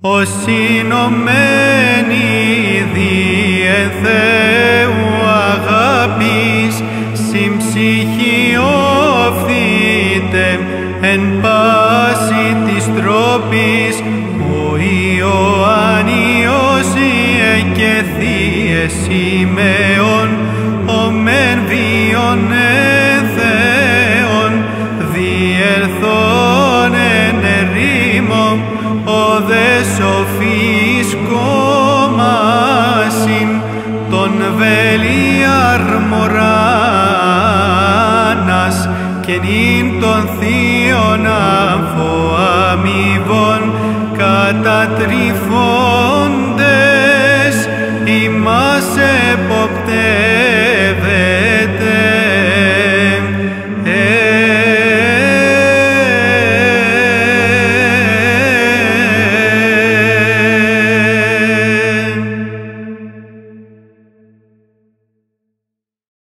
Ως συνωμένοι διε Θεού αγάπης, συμψυχιώθητε εν πάση της τρόπης, ο Ιωάννιος και θείες Σιμεών, ο μεν βίον Θεόν, διερθών εν ερήμο, ο δε σοφής κομμάσιν, τον βέλιαρ μωράνας, και νυν των θείων αμφοαμοιβών κατατριφώντες, ημάς εποπτές